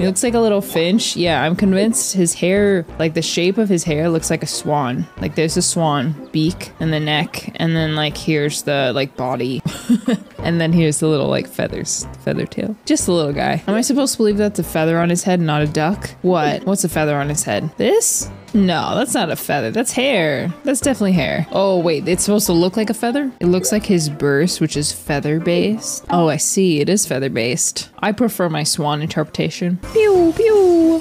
He looks like a little finch. Yeah, I'm convinced his hair, like the shape of his hair, looks like a swan. Like there's a swan beak and the neck, and then like here's the like body, and then here's the little like feathers, feather tail. Just a little guy. Am I supposed to believe that's a feather on his head, not a duck? What? What's a feather on his head? This? No, that's not a feather. That's hair. That's definitely hair. Oh, wait, it's supposed to look like a feather? It looks like his burst, which is feather based. Oh, I see. It is feather based. I prefer my swan interpretation. Pew, pew.